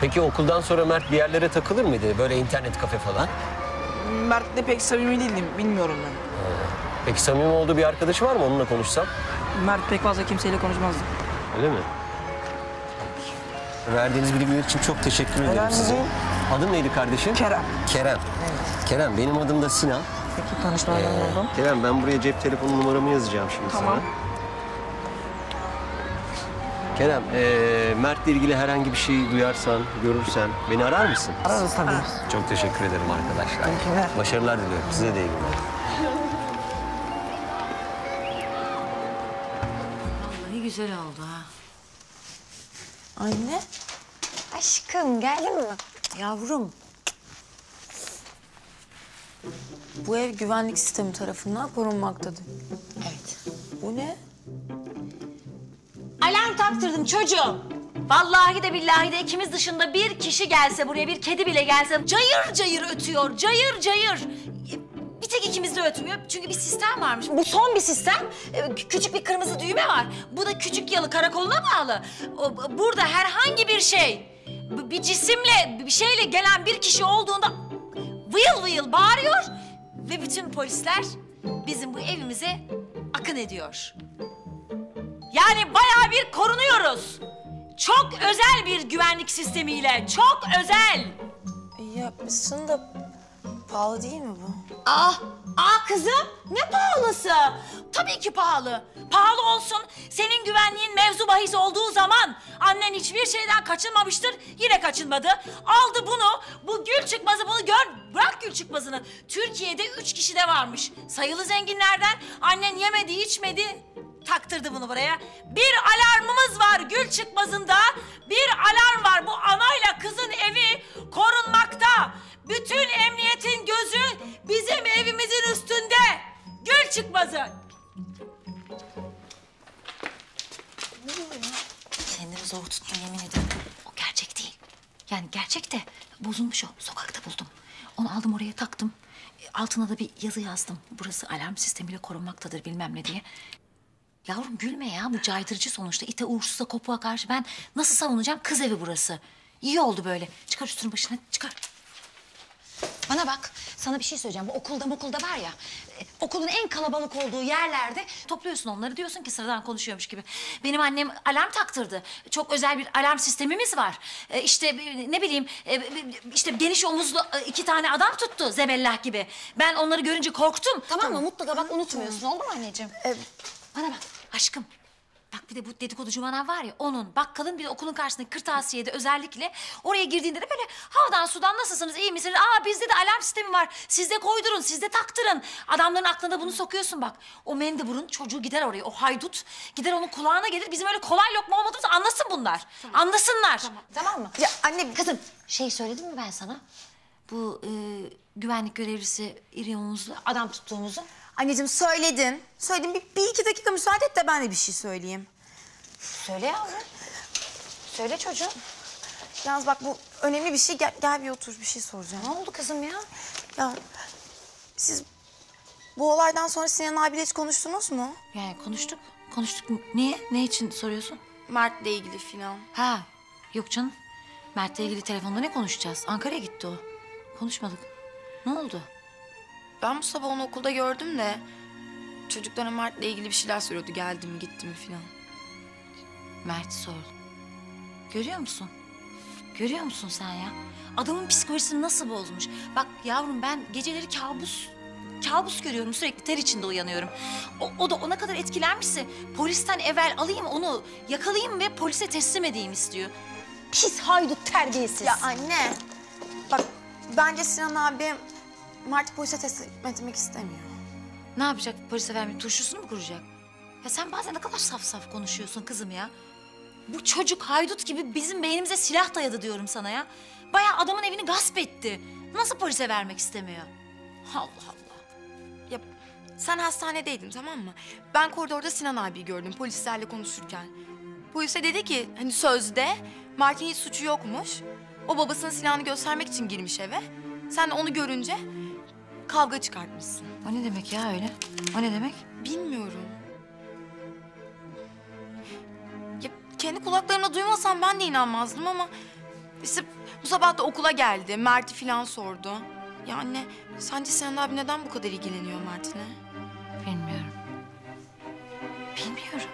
Peki okuldan sonra Mert bir yerlere takılır mıydı? Böyle internet kafe falan. Mert'le pek samimi değildim. Bilmiyorum ben. Peki samimi olduğu bir arkadaşı var mı? Onunla konuşsam. Mert pek fazla kimseyle konuşmazdı. Öyle mi? Verdiğiniz bilgiler için çok teşekkür ederim Önemli size. Adın neydi kardeşim? Kerem. Kerem. Kerem benim adım da Sinan. Peki tanışmadan Ee, oldum. Kerem ben buraya cep telefonu numaramı yazacağım şimdi Tamam. sana. Kerem, ee, Mert'le ilgili herhangi bir şey duyarsan, görürsen beni arar mısın? Ararız tabii. Çok teşekkür ederim arkadaşlar. Günler. Başarılar diliyorum. Size de iyi günler. Vallahi güzel oldu ha. Anne. Aşkım geldin mi? Yavrum. Bu ev güvenlik sistemi tarafından korunmaktadır. Evet. Bu ne? Taktırdım çocuğum. Vallahi de billahi de ikimiz dışında bir kişi gelse buraya bir kedi bile gelse cayır cayır ötüyor. Cayır cayır. Bir tek ikimiz de ötmüyor. Çünkü bir sistem varmış. Bu son bir sistem. Ee, Küçük bir kırmızı düğme var. Bu da küçük yalı karakoluna bağlı. Burada herhangi bir şey, bir cisimle, bir şeyle gelen bir kişi olduğunda vıyıl vıyıl bağırıyor. Ve bütün polisler bizim bu evimize akın ediyor. Yani bayağı bir korunuyoruz. Çok özel bir güvenlik sistemiyle. Çok özel. Ya aslında pahalı değil mi bu? Ah, ah kızım ne pahalısı? Tabii ki pahalı. Pahalı olsun. Senin güvenliğin mevzu bahis olduğu zaman annen hiçbir şeyden kaçınmamıştır. Yine kaçınmadı. Aldı bunu. Bu gül çıkmazı bunu gör. Bırak gül çıkmazını. Türkiye'de üç kişi de varmış. Sayılı zenginlerden. Annen yemedi içmedi. Taktırdı bunu buraya. Bir alarmımız var gül çıkmazında. Bir alarm var. Bu anayla kızın evi korunmakta. Bütün emniyetin gözü bizim evimizin üstünde. Gül çıkmazı. Kendimi zor tuttum yemin ederim. O gerçek değil. Yani gerçek de bozulmuş o. Sokakta buldum. Onu aldım oraya taktım. E, Altına da bir yazı yazdım. Burası alarm sistemiyle korunmaktadır bilmem ne diye. Yavrum gülme ya bu caydırıcı sonuçta. İte uğursuza kopuğa karşı ben nasıl savunacağım? Kız evi burası. İyi oldu böyle. Çıkar üstünü başına çıkar. Bana bak, sana bir şey söyleyeceğim. Bu okulda okulda var ya, e, okulun en kalabalık olduğu yerlerde topluyorsun onları. Diyorsun ki sıradan konuşuyormuş gibi. Benim annem alarm taktırdı. Çok özel bir alarm sistemimiz var. E, işte e, ne bileyim, e, işte geniş omuzlu e, iki tane adam tuttu zebellah gibi. Ben onları görünce korktum. Tamam mı? Mutlaka bak unutmuyorsun. Oldu mu anneciğim? Bana bak aşkım. Bak bir de bu dedikoducu manav var ya onun bakkalın bir de okulun karşısındaki kırtasiyede özellikle oraya girdiğinde de böyle havadan sudan nasılsınız iyi misiniz? Aa bizde de alarm sistemi var. Siz de koydurun siz de taktırın. Adamların aklına bunu sokuyorsun bak. O mendeburun çocuğu gider oraya o haydut gider onun kulağına gelir. Bizim öyle kolay lokma olmadığımızı anlasın bunlar. Anlasınlar. Tamam. mı? Ya anne Kızım şey söyledim mi ben sana? Bu e, güvenlik görevlisi iri omuzlu adam tuttuğumuzu. Anneciğim söyledin. Söyledin bir, bir iki dakika müsaade et de ben de bir şey söyleyeyim. Söyle yavrum. Söyle çocuğum. Yalnız bak bu önemli bir şey. Gel, gel bir otur bir şey soracağım. Ne oldu kızım ya? Ya siz bu olaydan sonra Sinan abiyle hiç konuştunuz mu? Yani konuştuk. Konuştuk. Niye? Ne için soruyorsun? Mert'le ilgili filan. Ha, yok canım. Mert'le ilgili telefonda ne konuşacağız? Ankara'ya gitti o. Konuşmadık. Ne oldu? Ben bu sabah onu okulda gördüm de... ...çocuklara Mert'le ilgili bir şeyler söylüyordu. Geldi mi, gitti mi falan. Mert sor. Görüyor musun? Görüyor musun sen ya? Adamın psikolojisini nasıl bozmuş? Bak yavrum ben geceleri kabus kabus görüyorum. Sürekli ter içinde uyanıyorum. O, o da ona kadar etkilenmişse polisten evvel alayım onu yakalayayım ve polise teslim edeyim istiyor. Pis haydut terbiyesiz. Ya anne. Bak bence Sinan abi Mert'i polise teslim etmek istemiyor. Ne yapacak? Polise vermek turşusunu mu kuracak? Ya sen bazen ne kadar saf saf konuşuyorsun kızım ya. Bu çocuk haydut gibi bizim beynimize silah dayadı diyorum sana ya. Bayağı adamın evini gasp etti. Nasıl polise vermek istemiyor? Allah Allah. Ya sen hastanedeydin tamam mı? Ben koridorda Sinan abiyi gördüm polislerle konuşurken. Polise dedi ki hani sözde Mert'in hiç suçu yokmuş. O babasının silahını göstermek için girmiş eve. Sen de onu görünce kavga çıkartmışsın. O ne demek ya öyle? O ne demek? Bilmiyorum. Ya kendi kulaklarımla duymasam ben de inanmazdım ama İşte bu sabah da okula geldi. Mert'i falan sordu. Ya anne sence Sinan abi neden bu kadar ilgileniyor Mert'ine? Bilmiyorum. Bilmiyorum.